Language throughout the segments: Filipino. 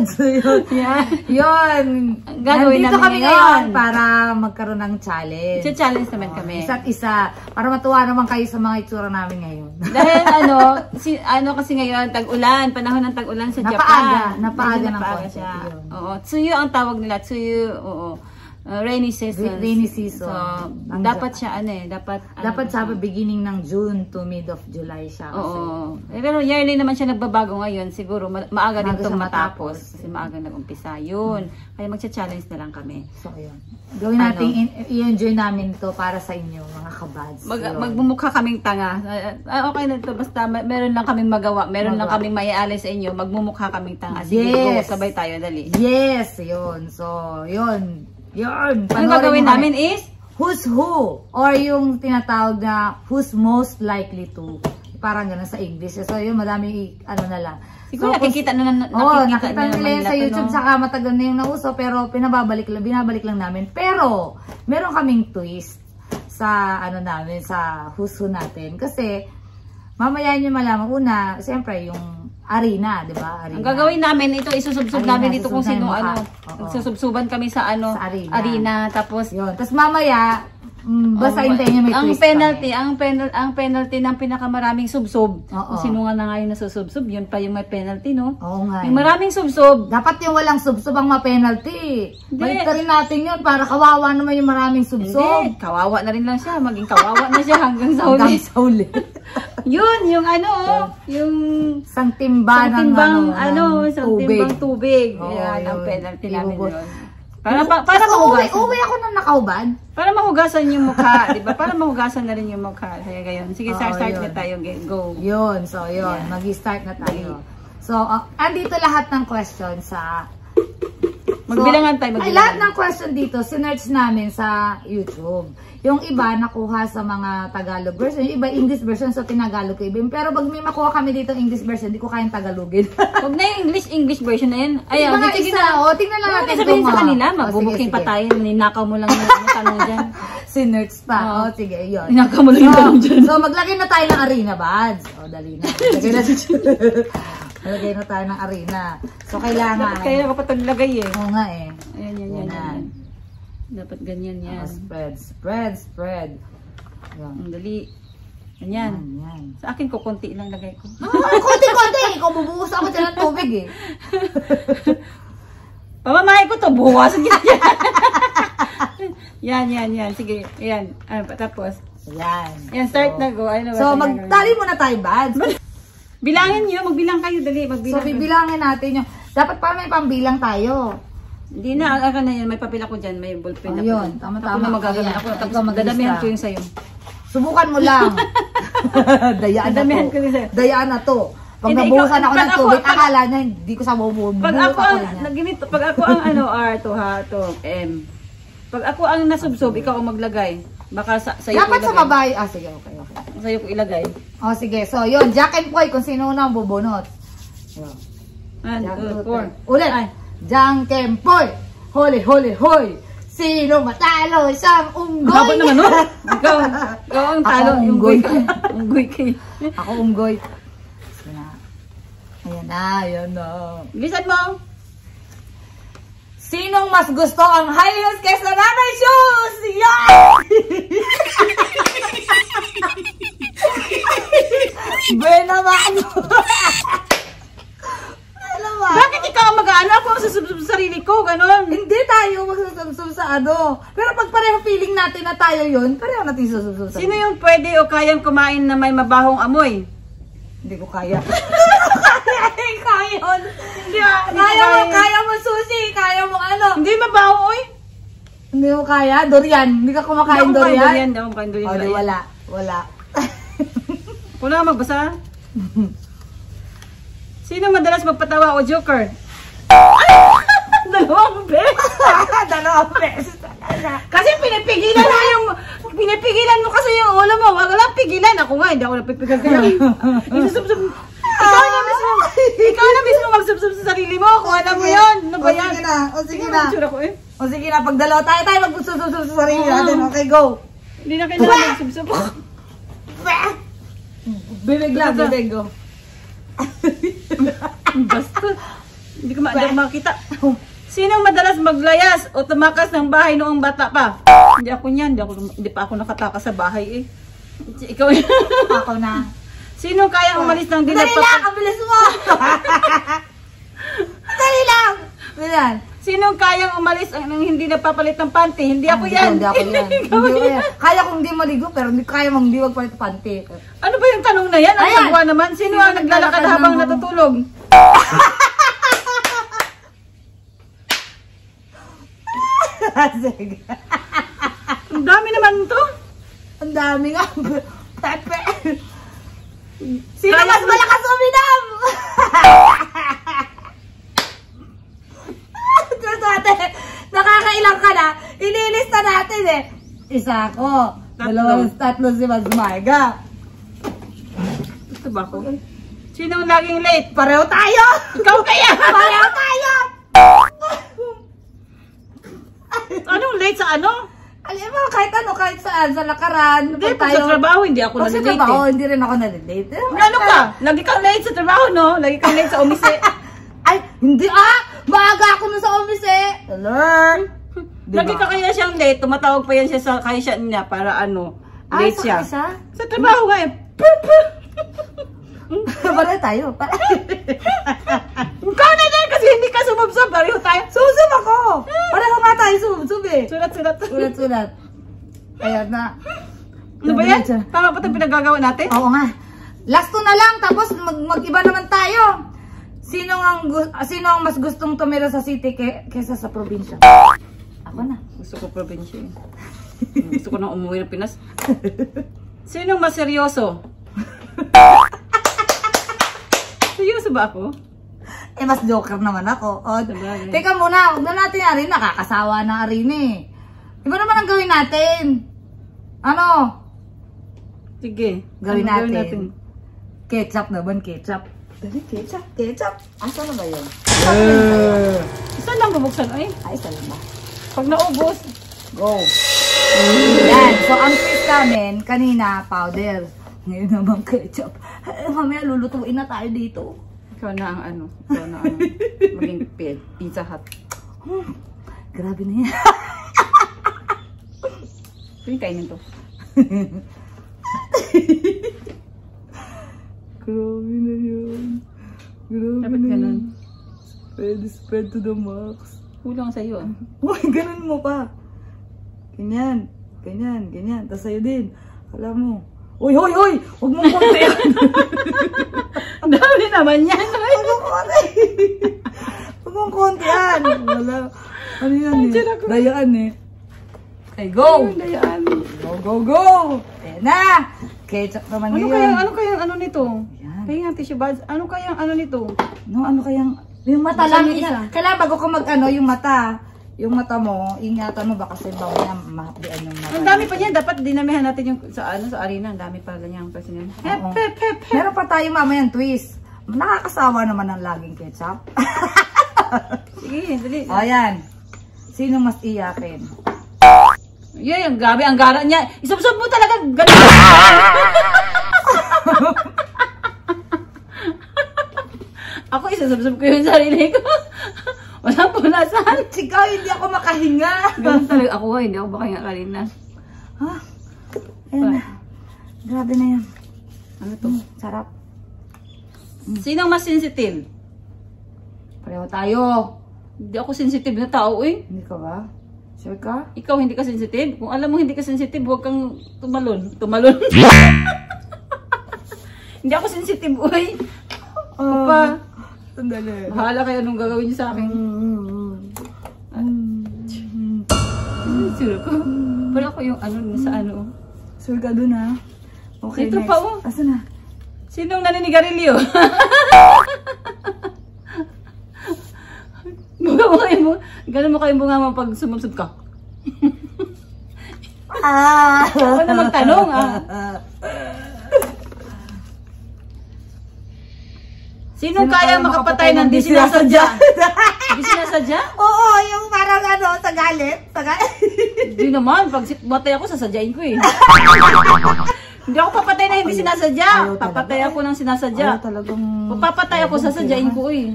kabads. yun. Yan. Yun. Gagawin Nandito namin kami ngayon. ngayon para magkaroon ng challenge. challenge naman kami. Isa't isa. Para matuwa naman kayo sa mga itsura namin ngayon. Dahil ano, si, ano kasi ngayon, tag-ulan, panahon ng tag-ulan sa Napaaga, Japan. napaaga Medyo ng napaaga konti, siya. Oo, tsuyu ang tawag nila, tsuyu, oo. Uh, rainy season. Rainy season. So, Ang dapat siya ano eh, dapat ano, Dapat sabi beginning ng June to mid of July siya. Kasi. Oo. Eh, pero yearly naman siya nagbabago ngayon. Siguro ma- maaga din Maaga itong siya matapos. matapos. Kasi maaga nag-umpisa. Yun. Kaya magcha-challenge na lang kami. So, yun. Gawin natin, in- i-enjoy namin to para sa inyo, mga kabads. Mag, Yun. magmumukha kaming tanga. Ah, okay na to. Basta ma- meron lang kaming magawa. Meron lang Magawa. kaming maialay sa inyo. Magmumukha kaming tanga. Sige. Yes. Sabay tayo. Dali. Yes, yun. So, yun. Yun. Ang gagawin namin is Who's who? Or yung tinatawag na who's most likely to. Parang ganun sa English. So, yun, madami, ano na lang. Siguro kung- nakikita na, nakikita, nakita na nila sa YouTube, no? saka matagal na yung nauso, pero pinababalik lang, binabalik lang namin. Pero, meron kaming twist sa, ano namin, sa who's who natin. Kasi, mamaya nyo malaman, una, siyempre, yung arena, di ba? Arena. Ang gagawin namin, ito isusubsub Arena, namin dito kung sino ano. Oo. Susubsuban kami sa ano, Sa arena. arena. Tapos, Yun. Tapos mamaya, mm, basta Oh, hintayin nyo may ang twist penalty, kami. ang penalty, ang penalty ng pinakamaraming subsob. Oo. Kung sino nga na nga yung nasusubsob, yun pa yung may penalty, no? Oo nga. Yung eh. maraming subsob. Dapat yung walang subsob ang ma-penalty. Balik ka rin natin yun para kawawa naman yung maraming subsob. Hindi, kawawa na rin lang siya. Maging kawawa na siya hanggang sa Hanggang huli. sa huli. yun, yung ano, oh, yung Isang timba isang ng timbang, ano, ano, ng isang tubig. timbang tubig. Oo, Yan, ang penalty namin yun. Para, pa, para uwi, mahugasan. uwi ako nang nakaubad. Para mahugasan yung mukha, di ba? Para mahugasan na rin yung mukha. Kaya gayon. Sige, Oo, start, yun. na tayo. Go. Yun, so yun, Yeah. mag-start na tayo. So, uh, andito lahat ng questions sa... Magbilangan tayo, Ay, magbilangan. lahat ng question dito, sinerch namin sa YouTube. Yung iba, nakuha sa mga Tagalog version. Yung iba, English version, so tinagalog ko. Iba. Pero pag may makuha kami dito English version, di ko kayang Tagalogin. Huwag na yung English, English version na yun. Ayaw, mga isa, na. o, tingnan lang natin na sabihin sa kanila, o, sige, magbubuking pa tayo. Ninakaw mo lang yung ano, tanong dyan. Sinerch pa. Oo. O, sige, yun. Ninakaw mo lang yung tanong dyan. So, maglagay na tayo ng arena, buds. O, dali na. Maglagay na, maglagay na tayo ng arena. So, kailangan. Kaya kapag lagay eh. Oo nga eh. Ayan, yan, yan, Yan. Dapat ganyan O, yan. spread, spread, spread. Yan. Ang dali. Yan, Ganyan. yan. Sa akin ko, konti lang lagay ko. Ah, konti-konti. Ikaw bubuhos ako dyan ng tubig eh. Pamamahay ko to, kita yan. yan, yan. Sige, yan. Ano pa, tapos. Yan. Yan, start na go. Ano So, magtali muna tayo, buds. Bilangin nyo, magbilang kayo, dali, So, magbilang. bibilangin natin yung... Dapat para may pambilang tayo. Hindi na, ako na yan, may papel ako dyan, may ballpen ako. Ayun, dyan. tama, Ako tama. na magagamit Ayan, ako, ikaw tapos dadamihan ko yung sayo. Subukan mo lang. Dayaan na to. ko. Dayaan na to. Pag Hindi, nabuhusan ikaw- ako ng ako- tubig, akala niya hindi ko sa bubuhon. Pag ako ang, niya. naginito, pag ako ang ano, R to ha, to M. Pag ako ang nasubsob, ikaw ang maglagay. Baka sa, sa'yo Dapat sa babae. Ah, sige, okay, okay. Sa'yo ko ilagay. O, sige. So, yun. Jack and Poy, kung sino na ang bubunot. Yun. One, Jack, two, four. Ulit. Ay. Jack and Poy. Holy, holy, hoy. Sino matalo? Isang unggoy. Haba naman, no? Ikaw, ikaw ang Ako talo. Yung unggoy. unggoy. Kay. Ako unggoy. Sige na. Ayan na, ayan na. Bilisan mo. Sinong mas gusto ang high heels kaysa nanay shoes? Yan! Buena. Alam mo? Bakit ikaw ang mag-ano? Ako ang susubsob sa sarili ko, ganon. Hindi tayo magsusubsub sa ano. Pero pag pareho feeling natin na tayo yun, pareho natin susubsub sa Sino yung pwede o kayang kumain na may mabahong amoy? Hindi ko kaya. kaya, kaya yun. Hindi ah, hindi Kaya mo, kaya mo susi, kaya mo ano. Hindi mabaho, oy. Hindi mo kaya, durian. Hindi ka kumakain Hindi ako durian. durian. Hindi ako kain durian. O, di wala. Wala. Wala ka magbasa? Sino madalas magpatawa o joker? Dalawang beses. Dalawang beses. Kasi pinipigilan mo yung pinipigilan mo kasi yung ulo mo. Wag lang pigilan. Ako nga, hindi ako napipigilan. Isusubsub. Ikaw na mismo. Ikaw na mismo magsubsub sa sarili mo. Kung alam mo yun. Ano ba O, yan? sige na. O, sige na. mo yung tsura ko eh. O, sige na. Pag dalawa tayo, tayo magsusubsub sa sarili natin. Okay, go. Hindi na kailangan magsubsub. Bibig lang, bibig, go. Basta. Hindi ko ma hindi ko makita. Sino ang madalas maglayas o tumakas ng bahay noong bata pa? Hindi ako niyan. Hindi, ako, hindi pa ako nakatakas sa bahay eh. Ikaw yan. Ako na. Sino kaya umalis ng di Dali lang! Ang bilis mo! Dali lang! Bilan. Sino kayang umalis ng hindi nagpapalit ng panty? Hindi ako yan. Hindi ako yan. Hindi yan. Kaya kong di maligo, pero hindi kaya mong di wagpalit panty. Ano ba yung tanong na yan? Ang Ayan. sagwa naman. Sino ang naglalakad naglalakad habang ng- natutulog? Sige. Ang dami naman to. Ang dami nga. Pepe. Sino Kaya- mas malakas uminom? Dati, nakakailang ka na, inilista natin eh. Isa ako, dalawang tatlo si Mas Marga. Ito ba ako? Sino ang laging late? Pareho tayo! Ikaw kaya! Pareho tayo! Anong late sa ano? Kahit ano, kahit saan, sa lakaran, Hindi, pag sa trabaho, hindi ako Pag sa nalilate trabaho, eh. hindi rin ako nalilate. Ano ka? Lagi kang late sa trabaho, no? Lagi kang late sa umise. Ay, hindi ah! Maaga ako na sa office eh! Learn! Lagi ka kaya siyang late. Tumatawag pa yan siya sa kaya siya niya para ano, Ah, late sa siya. isa? Sa trabaho nga eh. Pareho tayo. Ikaw na yan kasi hindi ka sumubsob. Pareho tayo. Susub ako! Pareho nga tayo sumsub eh. Sulat-sulat. Sulat-sulat. Ayan na. Ano ba yan? Tama ba itong pinagagawa natin? Oo nga. Last two na lang, tapos mag mag-iba naman tayo. Sino ang ah, sino ang mas gustong tumira sa city ke kesa sa probinsya? Ako na. Gusto ko probinsya eh. Gusto ko nang umuwi ng Pinas. Sino mas seryoso? seryoso ba ako? Eh, mas joker naman ako. O, Sabagay. teka muna, huwag na natin arin, nakakasawa na arin eh. Iba naman ang gawin natin. Ano? Sige. Gawin Ano natin. Ketchup naman, ketchup. Dali, ketchup, ketchup. Asa na ba yun? Isa lang bubuksan. Ay, Ay, isa lang ba? pag naubos. Go. Yan. So, ang twist namin, kanina, powder. Ngayon naman, ketchup. Eh, mamaya, lulutuin na tayo dito. Ikaw na ang ano. Ikaw na ang maging pi- pizza hut. Grabe na yan. Ito yung kainin to. Grabe na yan. Grabe Dapat ganun. Spread, spread to the max. Kulang sa'yo. ah. Uy, ganun mo pa. Ganyan. Ganyan, ganyan. Tapos sa'yo din. Alam mo. Uy, uy, uy! Huwag mong konti yan. Ang dami naman yan. Huwag mong konti. Huwag mong konti yan. Wala. Ano yan eh? Dayaan eh. Okay, go! Go, go, go! Ayan na! Ketchup naman Ano ngayon. kaya, ano kaya ano nito? Yan. Kaya nga tissue bags. Ano kaya ano nito? No, ano kayang... Yung mata lang. isa. Kailangan bago ka mag ano, yung mata. Yung mata mo, ingatan mo baka kasi bawa niya mahapdian yung mata. Ang dami pa niyan. Dapat dinamihan natin yung sa ano sa arena. Ang dami pa ganyan kasi niyan. Hep, hep, hep, hep. Meron pa tayo mamayang twist. Nakakasawa naman ang laging ketchup. Sige, dali. o yan. Sino mas iyakin? Yan, ang gabi, ang gara niya. Isubsob mo talaga. Ganun. Ako isusubsob ko yung sarili ko. Walang punasan. Ikaw, hindi ako makahinga. Ganun talaga ako. Hindi ako baka nga kanina. ha? Ayan na. Grabe na yan. Ano to? Sarap. Sino ang mas sensitive? Pareho tayo. Hindi ako sensitive na tao eh. Hindi ka ba? Sure ka? Ikaw hindi ka sensitive? Kung alam mo hindi ka sensitive, huwag kang tumalon. Tumalon. hindi ako sensitive, uy. Papa, Sandali. bahala kayo anong gagawin niyo sa akin. Sure ko. Wala ko yung ano sa ano. Sure ka dun ha? Okay, Ito next. pa, oh. Asa na? Sinong naninigarilyo? Bunga mo kayo mo. Ganun mo kayo bunga mo pag sumubsob ka. Ah! Ako na magtanong ah. Sino Sino kaya makapatay ng di sinasadya? Di sinasadya? Oo, yung parang ano, sa galit. Sa galit. Hindi naman. Pag matay ako, sasadyain ko eh. hindi ako papatay na hindi sinasadya. Papatay ako ng sinasadya. Ayaw talagang... Papatay ako, sasadyain ko eh.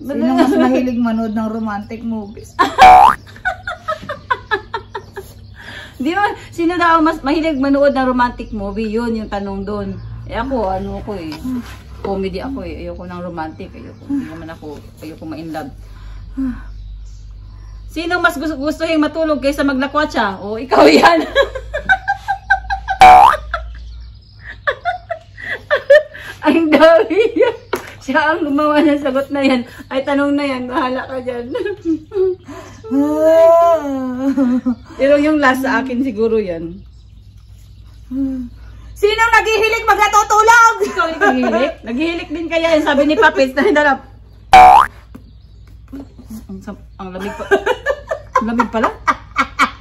Sino mas mahilig manood ng romantic movies? Di ba, sino daw mas mahilig manood ng romantic movie? Yun yung tanong doon. Eh ako, ano ko eh. Comedy ako eh. Ayoko ng romantic. Ayoko. Hindi naman ako, ayoko ma-in love. Sino mas gusto, gusto yung matulog kaysa maglakwatsa? O, ikaw yan. Ang dami yan. Siya ang gumawa ng sagot na yan. Ay, tanong na yan. Bahala ka dyan. Pero yung last sa akin siguro yan. Sino naghihilig magkatutulog? Ikaw yung naghihilik? Naghihilik din kaya yan. Sabi ni Papis na hindarap. Ang, ang lamig pa. Ang lamig pala?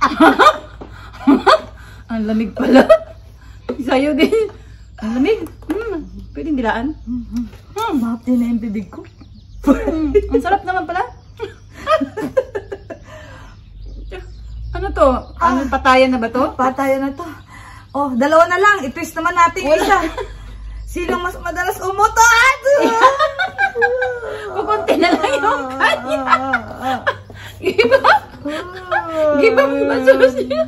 ang lamig pala. Sa'yo din. Ang lamig. Hmm. Pwedeng dilaan. Hmm, mahapdi na yung bibig ko. Hmm. Ang sarap naman pala. ano to? Ano patayan na ba to? Patayan na to. Oh, dalawa na lang. I-twist naman natin yung isa. Sino mas madalas umutot? Kukunti na lang yung kanya. Give up. Give up yung niya.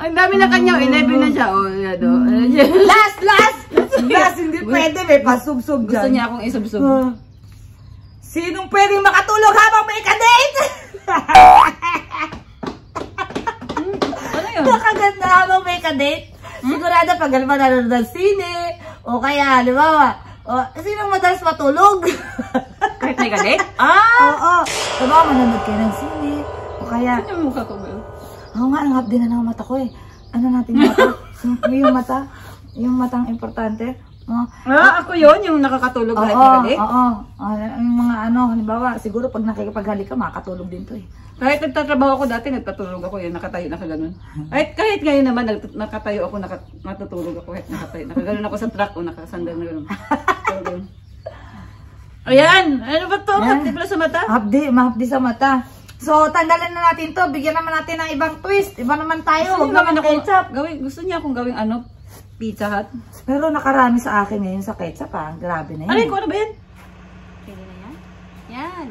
Ang dami na kanya. 11 na siya. Oh, yan o. last, last! Last, hindi pwede. May pasubsob Gusto dyan. niya akong isubsob. Ah. Sinong pwedeng makatulog habang may kadate? Ano yun? Nakaganda habang may kadate. Sigurado pag alam nanonood ng sine, o kaya, halimbawa, o, sinong madalas matulog? Kahit may galit? Ah! Oo. Halimbawa, manonood kayo ng sine, o kaya, Ano yung mukha ko ba? Oo nga, ang din na ng mata ko eh. Ano natin yung mata? yung, yung mata? Yung matang importante? Oh, Ah, ako yun, yung nakakatulog kahit may galit. oo. Ah, yung mga ano, halimbawa, siguro pag nakikipaghalik ka, makakatulog din to eh. Kahit nagtatrabaho ako dati, nagpatulog ako yun, nakatayo, nakaganon. Kahit, kahit ngayon naman, nag, nakatayo ako, naka, natutulog ako, kahit nakatayo. Nakaganon ako sa truck o nakasandal na ganun. Ayan! Ano ba to? Hapdi pala sa mata? Mahapdi, mahapdi sa mata. So, tanggalan na natin to. Bigyan naman natin ng ibang twist. Iba naman tayo. Gusto naman ako, ketchup. gawin, gusto niya akong gawing ano? Pizza Hut? Pero nakarami sa akin ngayon sa ketchup ah. Grabe na yun. Aray ko, ano ba yan? Pwede na yan? Yan!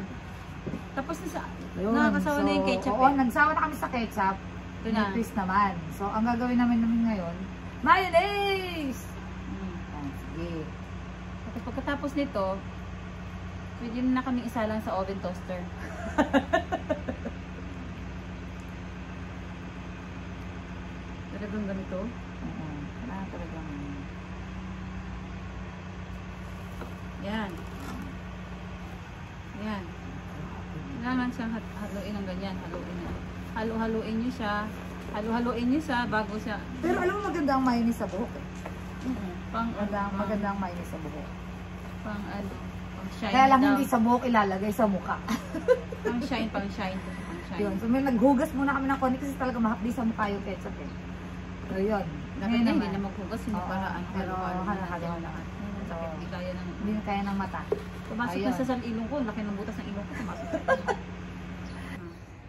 Tapos na sa... Ayun. Nakakasawa na yung ketchup Oo, eh. nagsawa na kami sa ketchup. Ito na. twist naman. So, ang gagawin namin namin ngayon, mayonnaise! Mm. Ah, sige. At pagkatapos nito, pwede na kami isa lang sa oven toaster. Talagang ganito. Talagang... Yan. Yan. Kailangan siyang haluin ng ganyan. Haluin niya. Halu-haluin niyo siya. Halu-haluin niyo siya bago siya. Pero alam mo maganda ang mayonnaise sa buhok eh. Pang, Maganda, ano, maganda ang mayonnaise sa buhok. Pang ano. Pang shine Kaya lang daw. hindi sa buhok ilalagay sa mukha. Pang shine, pang shine. Pang shine. Yun. So may naghugas muna kami ng konti kasi talaga mahapdi sa mukha yung ketchup eh. So yun. Dapat na hindi na maghugas, hindi Oo, para ano, pero halo-halo halo-halo Hindi kaya ng... Hindi na kaya ng mata. Pumasok na sa ilong ko, laki ng butas ng ilong ko, pumasok ko.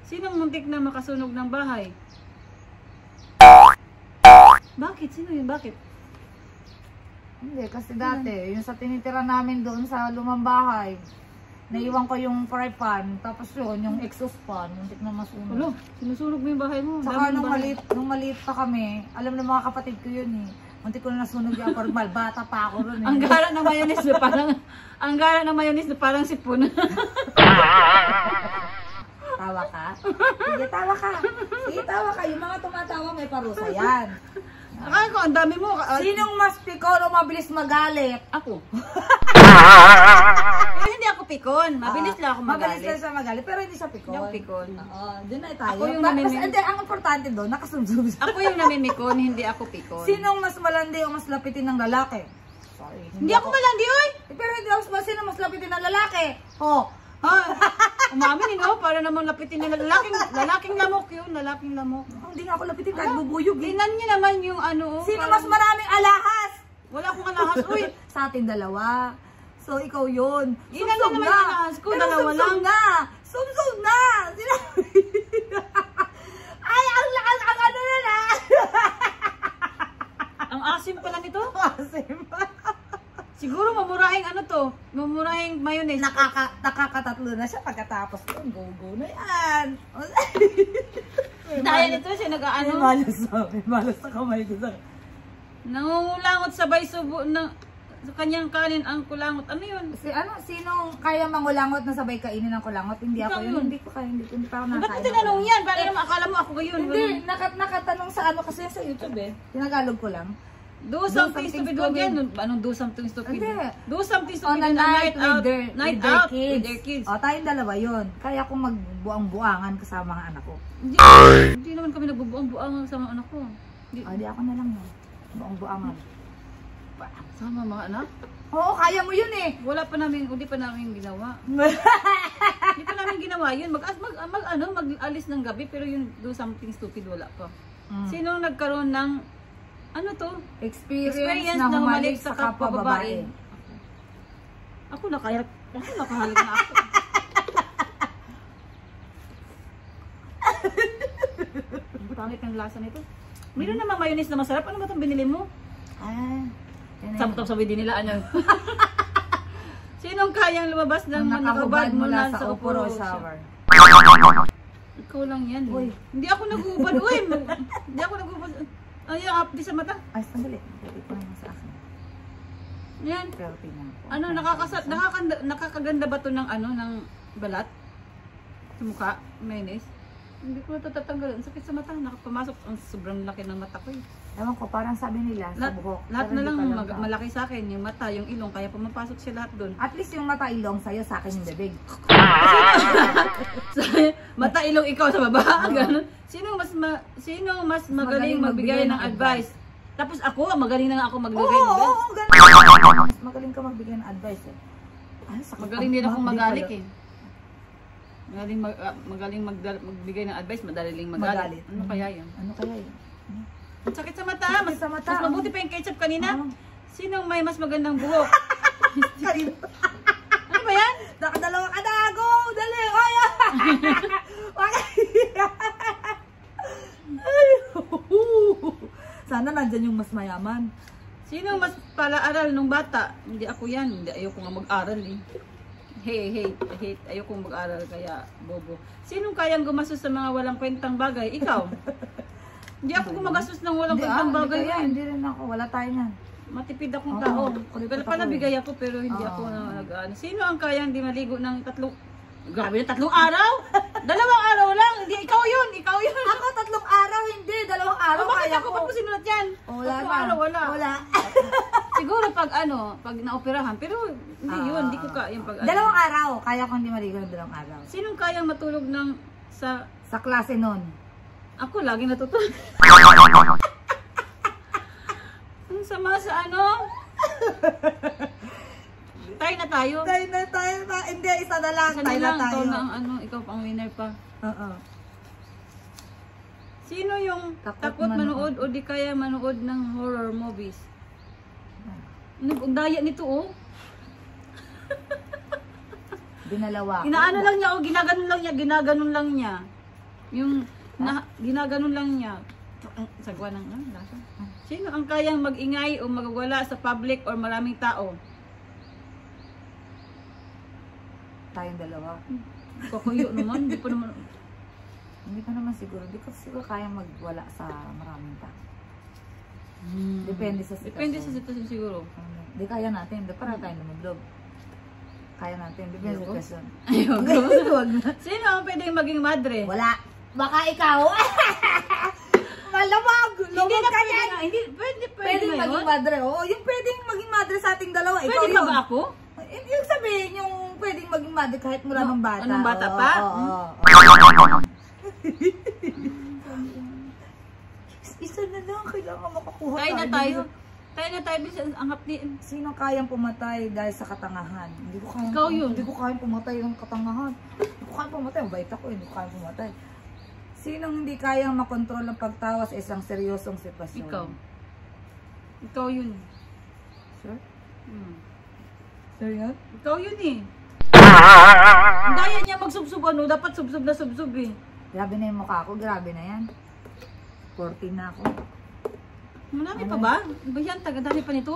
Sinong muntik na makasunog ng bahay? Bakit? Sino yun? Bakit? Hindi, kasi dati, yung sa tinitira namin doon sa lumang bahay, naiwan ko yung fry pan, tapos yun, yung exhaust fan, muntik na masunog. Ulo, sinusunog mo yung bahay mo. Saka nung bahay. maliit, nung maliit pa kami, alam ng mga kapatid ko yun eh. Muntik ko na nasunog yung formal, bata pa ako ron eh. Ang gara ng mayonnaise na parang, ang gara ng mayonnaise na parang sipon. Tawa ka? Sige, tawa ka. Sige, tawa ka. Yung mga tumatawa may parusa yan. Akala ko, ang dami mo. Sinong mas pikon o mabilis magalit? Ako. Pero hindi ako pikon. Mabilis lang ako Ah, Mabilis lang magalit. siya magalit, pero hindi siya pikon. Hindi pikon. Oo, dun na tayo. Ako yung Basta, hindi, ang importante doon, nakasubsob siya. Ako yung namimikon, hindi ako pikon. Sinong mas malandi o mas lapitin ng lalaki? Sorry. Hindi ako malandi, oy! Pero hindi ako mas sino mas lapitin ng lalaki? Oh. Ah, umamin no? Para naman lapitin nila. Lalaking, lalaking lamok yun, lalaking lamok. Oh, Hindi nga ako lapitin kahit bubuyog eh. Tingnan niyo naman yung ano. Sino parang- mas maraming alahas? Wala akong alahas, uy! Sa ating dalawa. So, ikaw yun. Yun Sumsum naman na. alahas ko, Pero dalawa lang. na. Sumsum na. Sila... Ay, ang lakas, ang ano na na. Ang asim pala nito. Asim. Siguro mamurahing ano to? Mamurahing mayonnaise. Nakaka, nakakatatlo na siya pagkatapos ko. Go, go na yan. Dahil nito siya Ano? nag-ano. malas sa akin. Malas sa kamay ko. Nangungulangot sabay subo na sa kanyang kanin ang kulangot. Ano yun? Si, ano, sinong kaya mangulangot na sabay kainin ng kulangot? Hindi ako yun. yun. Hindi ko kaya. Hindi, hindi pa ako Ba't nakain. ng tinanong yan? Paano naman akala mo ako ngayon? Hindi, nakat nakatanong sa ano kasi sa YouTube eh. Tinagalog ko lang. Do something something stupid. Huwag yan. Anong do something stupid? Hindi. Do something On stupid in a night, night out. with their, night with their out kids. with their kids. O, tayong dalawa yun. Kaya kong magbuang-buangan kasama mga anak ko. Hindi, hindi naman kami nagbubuang-buang sa mga anak ko. Hindi, O, di ako na lang yun. Buang-buangan. Sama mga anak. Oo, kaya mo yun eh. Wala pa namin, hindi pa namin ginawa. Hindi pa namin ginawa yun. Mag, mag, mag, ano, mag-alis ng gabi, pero yung do something stupid, wala pa. Mm. Sino nagkaroon ng, ano to? Experience, Experience na humalik sa kapwa babae. Ako nakahalik, ako nakahalik na ako. Ang pangit ng lasa nito. Meron namang mayonnaise na masarap. Ano ba itong binili mo? Ah, yan na Sa yun. sa sabi din nila ano. Sinong kayang lumabas ng Ang nakahubad mula sa Oporo shower. Ikaw lang yan. eh. Uy. Hindi ako nagubad. Uy, hindi ako nagubad. Ay, yung apdi sa mata. Ay, sandali. Hindi ko naman sa akin. Yan. Ano, nakakasat, nakakanda, nakakaganda ba to ng ano, ng balat? Sa mukha, mayonnaise? Hindi ko natatanggal. Ang sakit sa mata. Nakapamasok. Ang sobrang laki ng mata ko eh. Ewan ko, parang sabi nila sa Lahat, buhok. lahat na lang mag- ba. malaki sa akin. Yung mata, yung ilong. Kaya pumapasok siya lahat doon. At least yung mata ilong sa'yo, sa akin yung bibig. Mata ilong ikaw sa baba. Ganun. Sino mas ma, sino mas magaling, magbigay ng advice? Tapos ako, magaling na ako Oo, magbigay oo, ng advice. oo, ganun. Mas magaling ka magbigay ng advice eh. Ay, Magaling din akong magalik eh. Magaling mag, ah, magaling magdal- magbigay ng advice, madaling magalit. Magalit. Ano kaya yun? Ano kaya yun? Ang sakit sa mata. Sakit Mas, sa mata, mas mabuti pa yung ketchup kanina. Oo. Sinong may mas magandang buhok? Ano ba yan? Nakadalawa ka na ako! Dali! Kaya! Sana nandyan yung mas mayaman. Sino mas palaaral nung bata? Hindi ako yan. Hindi, ayoko nga mag-aral eh. Hey, hate, hate. Ayoko mag-aral kaya bobo. Sinong kayang gumastos sa mga walang kwentang bagay? Ikaw. Hindi ako gumagastos ng walang Hindi, kwentang ah, hindi bagay. kaya, eh. hindi rin ako. Wala tayo yan. Matipid akong Oo, tao. Pero ako pala eh. bigay ako pero hindi Oo. ako na nag ano. Sino ang kayang di maligo ng tatlong Grabe na tatlong araw? Dalawang araw lang. Hindi ikaw 'yun, ikaw 'yun. Ako tatlong araw, hindi. Dalawang araw Oh, bakit kaya ako ko. pa mo sinulat yan? Oh, Wala Tatlong na. araw, wala. Wala. Siguro pag ano, pag naoperahan, pero hindi Ah. yun, hindi ko ka yung pag ano. Dalawang araw. Kaya ko hindi maligo ng dalawang araw. Sinong kayang matulog ng sa Sa klase nun. ako lagi natutulog. Ang sama sa ano? Tayo na tayo. Tayo na, tayo na. Hindi, isa na lang. Isa na lang, na tayo. ikaw na ang ano, ikaw pang winner pa. Oo. Sino yung Takot takot, manood. manood o di kaya manood ng horror movies? Ano, ang daya nito oh. Binalawa. Inaano lang niya, oh, ginaganon lang niya, ginaganon lang niya. Yung, na, ginaganon lang niya. Sagwa ng, ano, lasa. Sino ang kayang magingay o magwala sa public or maraming tao? Tayong dalawa. Kakuyo naman, hindi pa naman. Hindi ko naman siguro. Hindi ko siguro kayang magwala sa maraming tao. Depende sa sitwasyon. Depende sa sitwasyon siguro. Hindi kaya natin. Hindi para tayo lumublog. Kaya natin. Depende sa sitwasyon. Ayoko. Huwag na. Sino ang pwedeng maging madre? Wala. Baka ikaw. Malamag. Hindi na ka pwede yan. hindi, pwede, pwede, Pwedeng na maging madre. Oo, yung pwedeng maging madre sa ating dalawa. Ikaw Pwede yun. ba ako? Yung sabihin yung pwedeng maging madre kahit mula nung bata. anong bata Oo, pa? Oo. Hmm? oo. Isa na lang. Kailangan makakuha Tayo na tayo. tayo. Tayo na tayo, bisan ang hapdi. Sino kayang pumatay dahil sa katangahan? Hindi ko kayang, Ikaw yun. Hindi ko kayang pumatay ng katangahan. Hindi ko kayang pumatay. Mabait ako. eh. Hindi ko kayang pumatay. Sinong hindi kayang makontrol ang pagtawa sa isang seryosong sitwasyon? Ikaw. Ikaw yun. Sure? Hmm. Sure yan? Ikaw yun eh. Ang daya niya magsubsub ano, dapat subsub na subsub eh. Grabe na yung mukha ko. Grabe na yan. 14 na ako. Marami pa ba? Ano ba yan? Tagadami pa nito?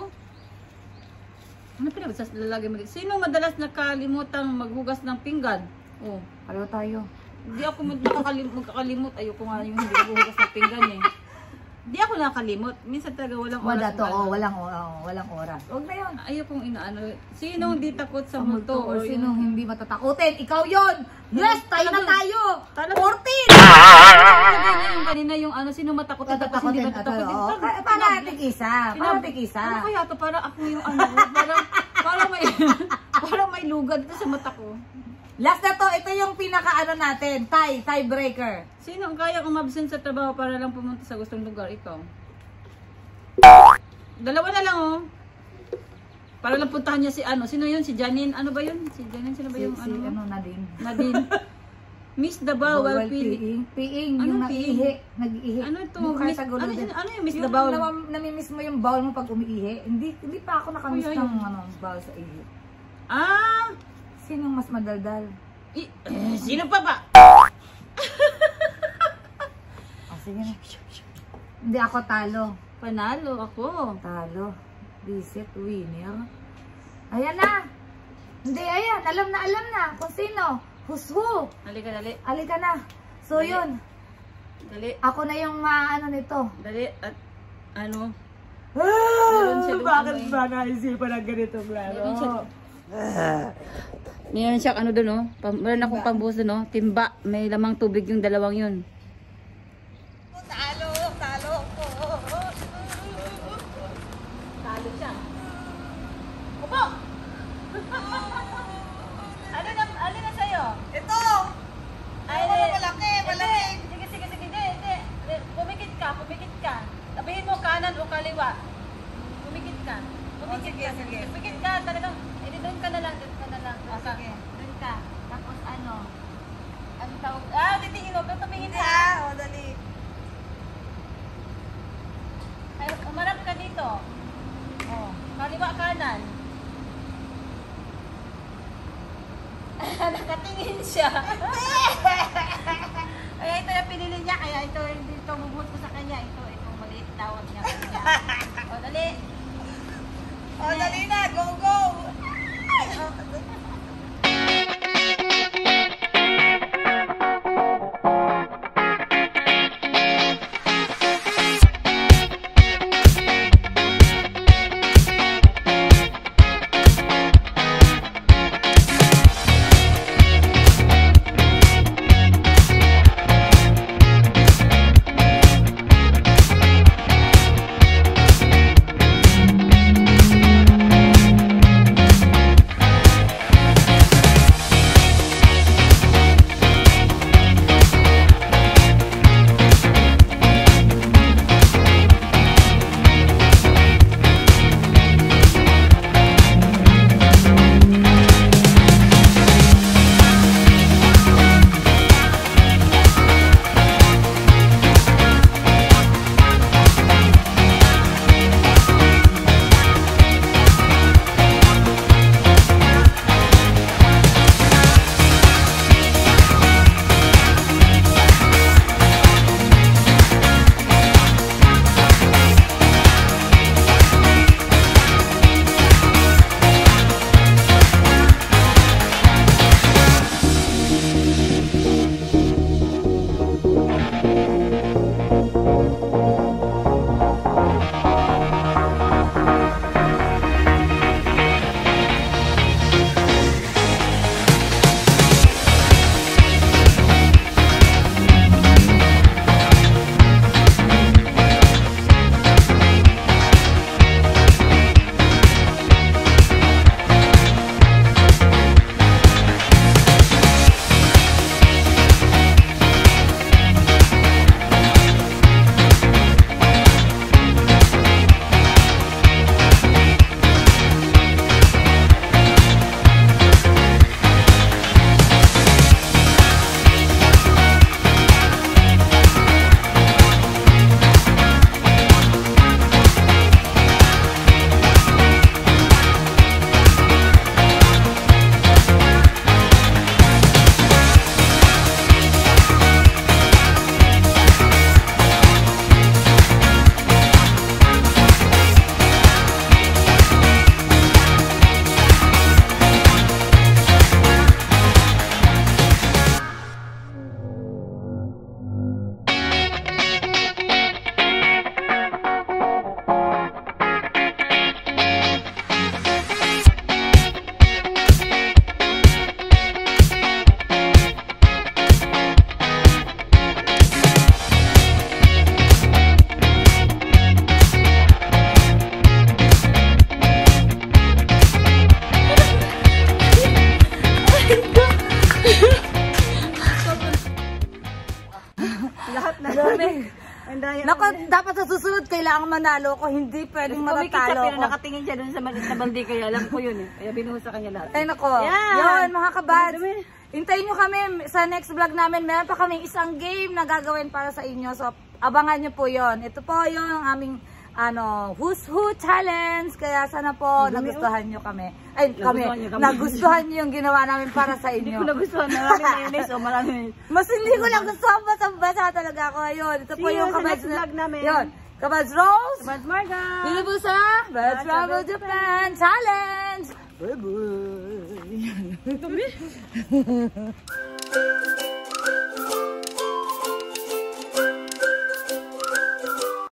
Ano pinag lalagay mo? Sino madalas nakalimutang maghugas ng pinggan? Oh. Pareho tayo. Hindi ako mag- nakakalim- magkakalimot. Ayoko nga yung hindi maghugas ng pinggan eh. Hindi ako nakakalimot. Minsan talaga walang oras. Wala to, oh, walang, oh, walang oras. Huwag na yun. Ayokong inaano. Sinong di takot sa multo? or Or sino yung... hindi matatakutin? Ikaw yon. Yes, tayo na tayo. talagang- 14! yung kanina yung ano, sino matakot at tapos hindi matatakotin. Oh. Para natin isa. Para Pinab- natin isa. Ano kaya to? Parang ako yung ano, parang, parang may, parang may lugad to sa mata ko. Last na to, ito yung pinaka ano natin, tie, tiebreaker. Sino ang kaya umabsent sa trabaho para lang pumunta sa gustong lugar? Ikaw. Dalawa na lang oh. Para lang puntahan niya si ano. Sino yun? Si Janine. Ano ba yun? Si Janine, sino ba Si, yung si ano? ano na din. Nadine. Miss Davao while Bawal feeling. piing. Piing, yung Anong nag-iihi. Nag-iihi. Ano ito? Yung Miss, ano, ano yung Miss Yung Davao? namam- namimiss mo yung bawal mo pag umiihi. Hindi hindi pa ako nakamiss ng ano, bawal sa ihi. Ah! Sinong mas madaldal? I- sino pa ba? Oh, sige na. Hindi ako talo. Panalo ako. Talo. Visit, winner. Ayan na. Hindi, ayan. Alam na, alam na. Kung sino. Who's who. Halika, dali. Alika na. So, Dali. yun. Dali. Ako na yung maano nito. Dali. At ano? Doon, Bakit ano eh. ba naisipan ng ganitong laro? Meron siya. Meron siya ano doon, oh. Pam- Meron akong pambuhos doon, oh. Timba. May lamang tubig yung dalawang yun. Talo, talo ko. Talo siya. Opo! ano na, ano na sa'yo? Ito! Ay, Ano, hindi. malaki, Hindi. malaki. Sige, sige, sige. Hindi, hindi. Hindi. Pumikit ka, pumikit ka. Sabihin mo kanan o kaliwa. Pumikit ka. Pumikit Oh, sige, ka. sige. Pumikit ka talagang. Eh, di doon ka na lang, doon ka na lang. O, sige. Doon ka. Tapos ano? Ano tawag? Ah, titingin mo. Pero tumingin ka. o dali. Ay, umarap ka dito. Oh, kaliwa kanan. Nakatingin siya. Ay, ito yung pinili niya, kaya ito, ito bubut ko sa kanya. Ito, ito, maliit tawag niya. O, dali. O dali na, go, go! Lahat na. Grabe. Nako, dapat sa susunod, kailangan manalo ko. Hindi pwedeng matatalo ko. Kumikita, pero nakatingin siya dun sa maliit na baldi. Kaya alam ko yun eh. Kaya binuhos sa kanya lahat. Ay, nako. Yan. Yun, mga kabads. Hintayin nyo kami sa next vlog namin. Meron pa kami isang game na gagawin para sa inyo. So, abangan nyo po yon. Ito po yung aming ano, Who's Who Challenge. Kaya sana po nagustuhan nyo kami. Ay, kami. Nagustuhan nyo kami. Nagustuhan nyo yung ginawa namin para sa Hindi inyo. ko nagustuhan. Marami mayonnaise o marami. Mas hindi ko nagustuhan. Basang-basa talaga ako. Yun. Ito po See you yung kabads vlog namin. Yun. Kabads Rose. Mas Marga! Po sa Let's Travel Japan Challenge. Bye-bye!